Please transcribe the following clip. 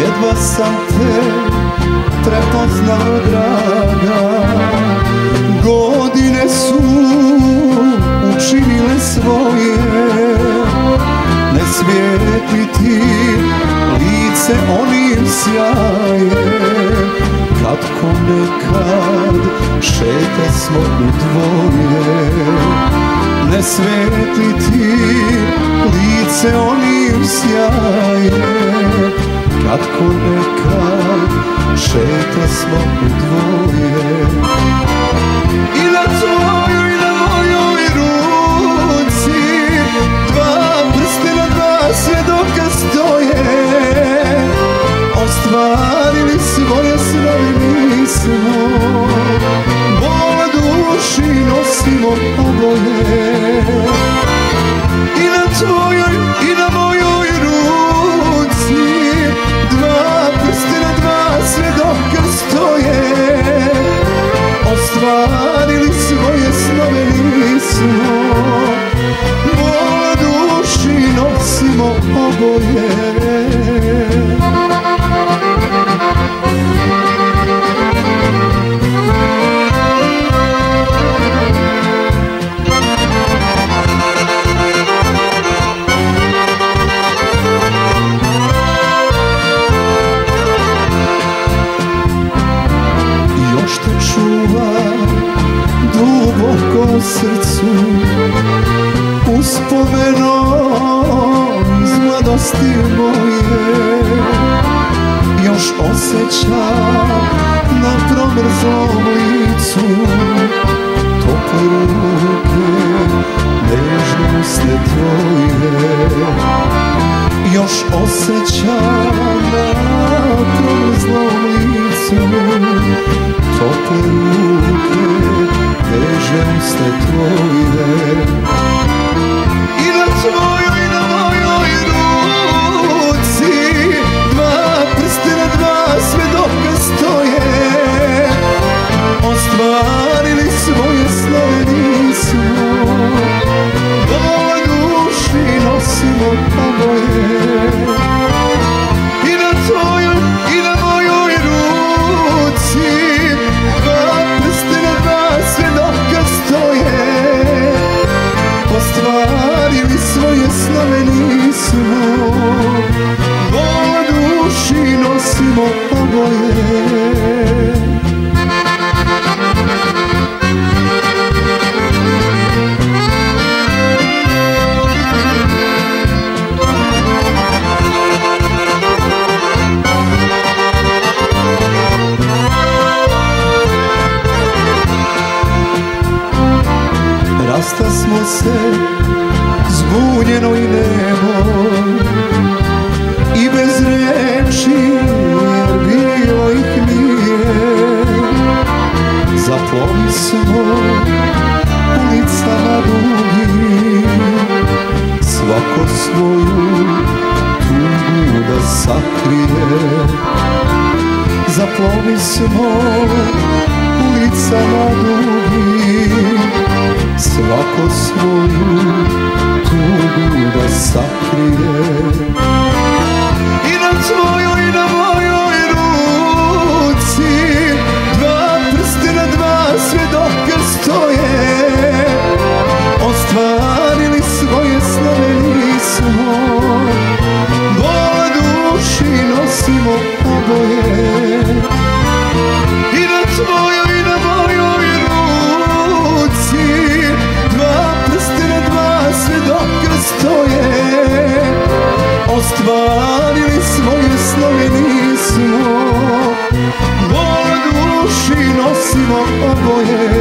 Jedva sam te prepoznao draga onim sjajem Kad ko nekad šeta smo u dvoje. Ne svijetli ti lice onim sjajem Kad ko nekad šeta smo u dvoje nosimo oboje I na tvojoj i na mojoj ruci. Dva prstena, dva svjedoka stoje Ostvarili svoje snove nismo. Bol duši nosimo oboje uspomenom iz mladosti moje. Još osjećam na promrzlom licu tople ruke nežne usne tvoje. Još osjećam na promrzlom licu tople ruke teže usne tvoje snove nismo. Bol duši nosimo oboje. Rasta smo se zbunjeno i nemo. I bez reči jer bilo ih nije. Zaplovi smo ulicama dugi. Svako svoju tugu da sakrije. Zaplovi smo ulicama dugi. Svako svoju Ostvarili svoje snove nismo. Bol duši nosimo oboje